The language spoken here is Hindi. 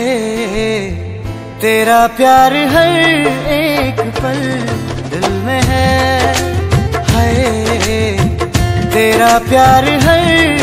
है तेरा प्यार हर एक पल दिल में है। है तेरा प्यार हर